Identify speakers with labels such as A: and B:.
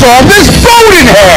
A: saw this boat in half.